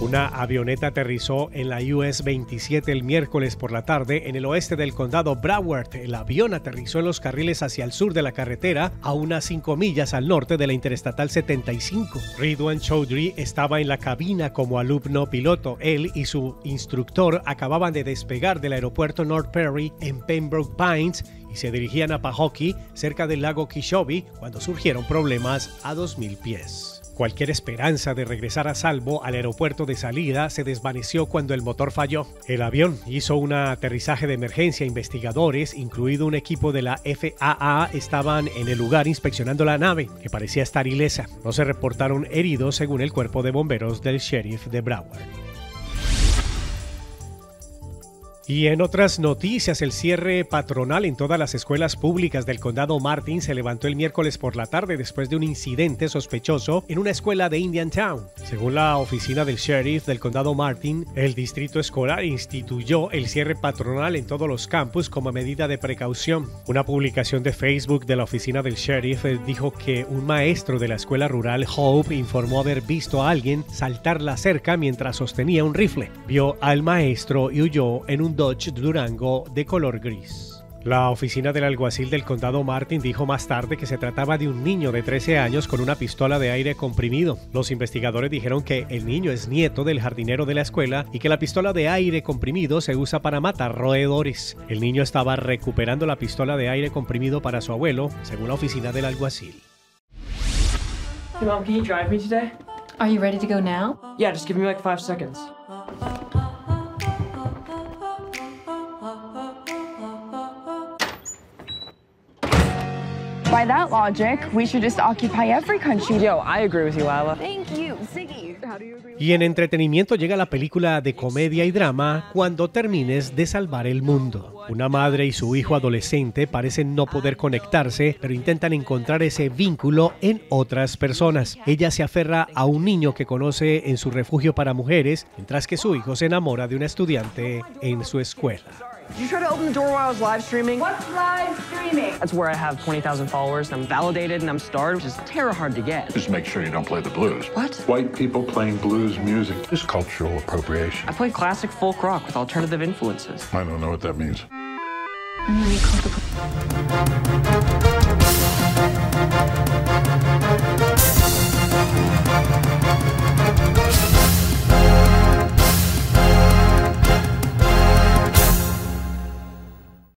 Una avioneta aterrizó en la US 27 el miércoles por la tarde en el oeste del condado Broward. El avión aterrizó en los carriles hacia el sur de la carretera, a unas 5 millas al norte de la Interestatal 75. Ridwan Chaudhry estaba en la cabina como alumno piloto. Él y su instructor acababan de despegar del aeropuerto North Perry en Pembroke Pines y se dirigían a Pahokee, cerca del lago Kishobi, cuando surgieron problemas a 2.000 pies. Cualquier esperanza de regresar a salvo al aeropuerto de salida se desvaneció cuando el motor falló. El avión hizo un aterrizaje de emergencia. Investigadores, incluido un equipo de la FAA, estaban en el lugar inspeccionando la nave, que parecía estar ilesa. No se reportaron heridos según el cuerpo de bomberos del sheriff de Broward. Y en otras noticias, el cierre patronal en todas las escuelas públicas del condado Martin se levantó el miércoles por la tarde después de un incidente sospechoso en una escuela de Indiantown. Según la oficina del sheriff del condado Martin, el distrito escolar instituyó el cierre patronal en todos los campus como medida de precaución. Una publicación de Facebook de la oficina del sheriff eh, dijo que un maestro de la escuela rural Hope informó haber visto a alguien saltar la cerca mientras sostenía un rifle. Vio al maestro y huyó en un Dodge Durango de color gris. La oficina del alguacil del condado Martin dijo más tarde que se trataba de un niño de 13 años con una pistola de aire comprimido. Los investigadores dijeron que el niño es nieto del jardinero de la escuela y que la pistola de aire comprimido se usa para matar roedores. El niño estaba recuperando la pistola de aire comprimido para su abuelo, según la oficina del alguacil. Mom, can you drive me today? Are you ready to go now? Yeah, just give me like five seconds. By that logic, we should just occupy every country. Yo, I agree with you, Lila. Thank you, Ziggy. How do you agree? Y en entretenimiento llega la película de comedia y drama Cuando termines de salvar el mundo. Una madre y su hijo adolescente parecen no poder conectarse, pero intentan encontrar ese vínculo en otras personas. Ella se aferra a un niño que conoce en su refugio para mujeres, mientras que su hijo se enamora de una estudiante en su escuela. Did you try to open the door while I was live streaming? What's live streaming? That's where I have 20,000 followers and I'm validated and I'm starred, which is terror hard to get. Just make sure you don't play the blues. What? White people playing blues music. Just cultural appropriation. I play classic folk rock with alternative influences. I don't know what that means. I'm